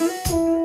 ひど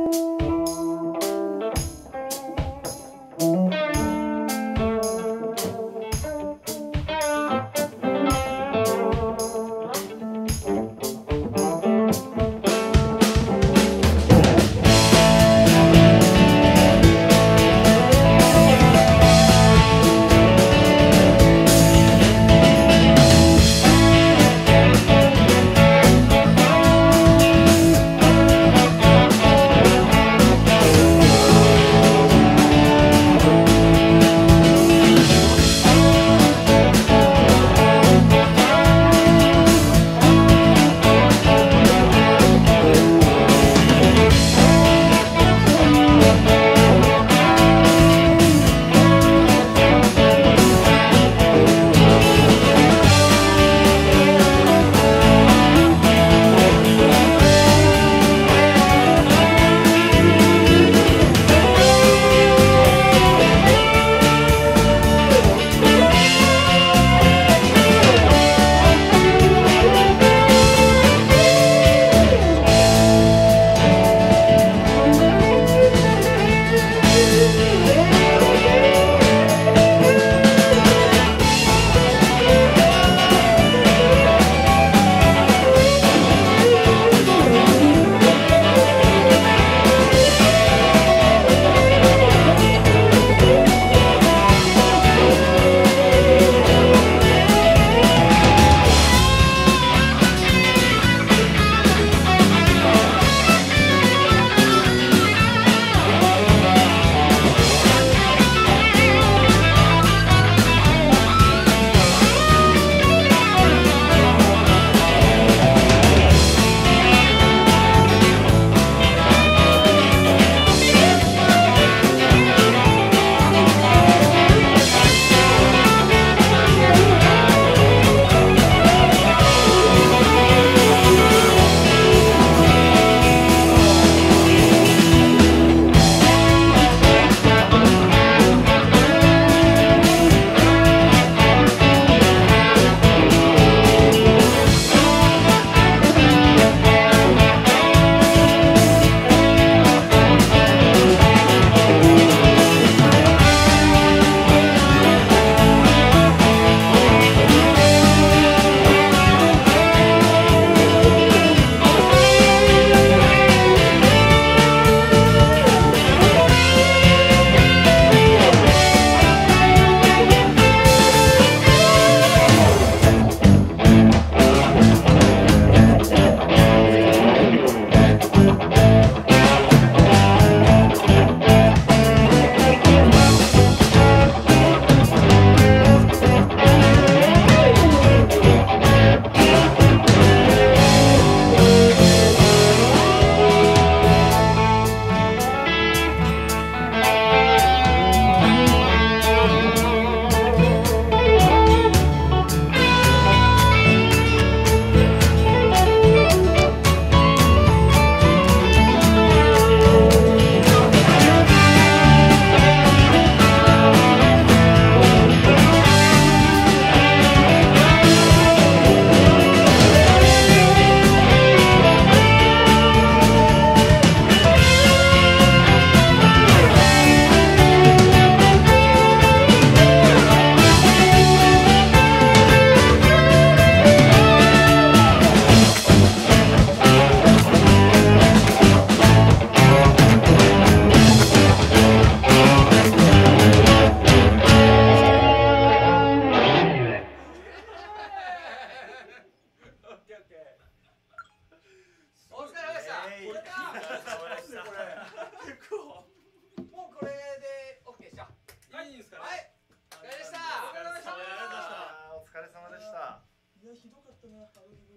Hakkını hayırlı